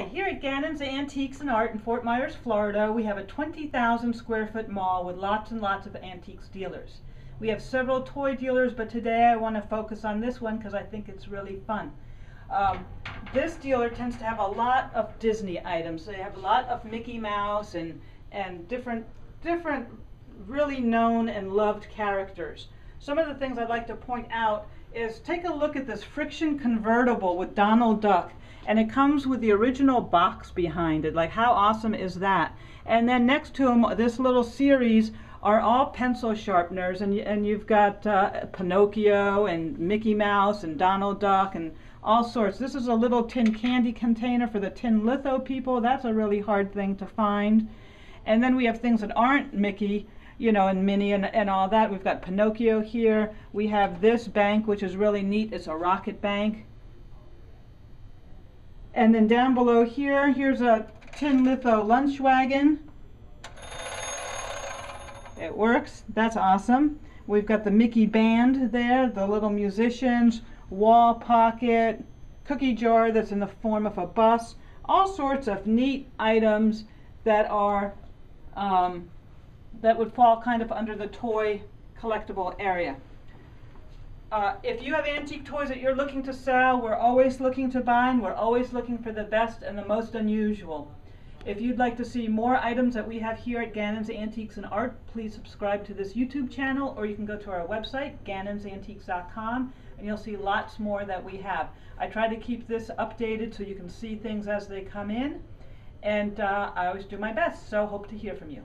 Hi, here at Gannon's Antiques and Art in Fort Myers, Florida, we have a 20,000 square foot mall with lots and lots of antiques dealers. We have several toy dealers, but today I want to focus on this one because I think it's really fun. Um, this dealer tends to have a lot of Disney items. They have a lot of Mickey Mouse and, and different, different really known and loved characters. Some of the things I'd like to point out is take a look at this friction convertible with Donald Duck and it comes with the original box behind it. Like how awesome is that? And then next to them, this little series are all pencil sharpeners and, and you've got uh, Pinocchio and Mickey Mouse and Donald Duck and all sorts. This is a little tin candy container for the tin litho people. That's a really hard thing to find. And then we have things that aren't Mickey, you know, and Minnie and, and all that. We've got Pinocchio here. We have this bank, which is really neat. It's a rocket bank. And then down below here, here's a tin litho lunch wagon. It works. That's awesome. We've got the Mickey band there, the little musicians, wall pocket, cookie jar that's in the form of a bus. All sorts of neat items that are um, that would fall kind of under the toy collectible area. Uh, if you have antique toys that you're looking to sell, we're always looking to buy and we're always looking for the best and the most unusual. If you'd like to see more items that we have here at Gannon's Antiques and Art, please subscribe to this YouTube channel or you can go to our website, gannonsantiques.com, and you'll see lots more that we have. I try to keep this updated so you can see things as they come in, and uh, I always do my best, so hope to hear from you.